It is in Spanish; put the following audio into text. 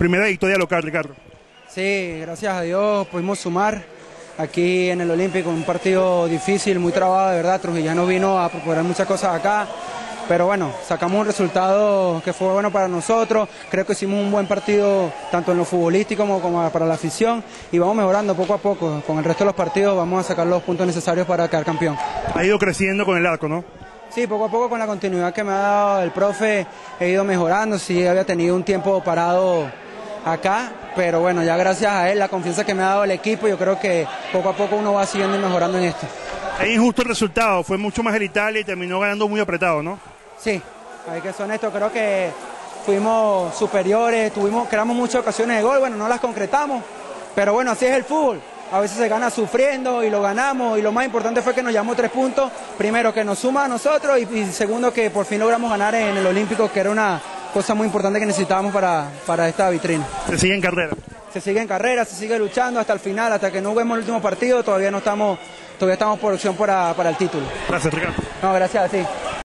Primera victoria local, Ricardo. Sí, gracias a Dios pudimos sumar aquí en el Olímpico, un partido difícil, muy trabado, de verdad. Trujillano vino a proponer muchas cosas acá. Pero bueno, sacamos un resultado que fue bueno para nosotros. Creo que hicimos un buen partido tanto en lo futbolístico como, como para la afición y vamos mejorando poco a poco. Con el resto de los partidos vamos a sacar los puntos necesarios para quedar campeón. Ha ido creciendo con el arco, ¿no? Sí, poco a poco con la continuidad que me ha dado el profe he ido mejorando. Sí, había tenido un tiempo parado acá, pero bueno, ya gracias a él, la confianza que me ha dado el equipo, yo creo que poco a poco uno va siguiendo y mejorando en esto. Es injusto el resultado, fue mucho más el Italia y terminó ganando muy apretado, ¿no? Sí, hay que ser honesto, creo que fuimos superiores, tuvimos, creamos muchas ocasiones de gol, bueno, no las concretamos, pero bueno, así es el fútbol. A veces se gana sufriendo y lo ganamos y lo más importante fue que nos llamó tres puntos, primero que nos suma a nosotros y, segundo que por fin logramos ganar en el Olímpico, que era una cosa muy importante que necesitábamos para, para esta vitrina. Se sigue en carrera. Se sigue en carrera, se sigue luchando hasta el final, hasta que no vemos el último partido, todavía no estamos, todavía estamos por opción para, para el título. Gracias, Ricardo. No, gracias a ti.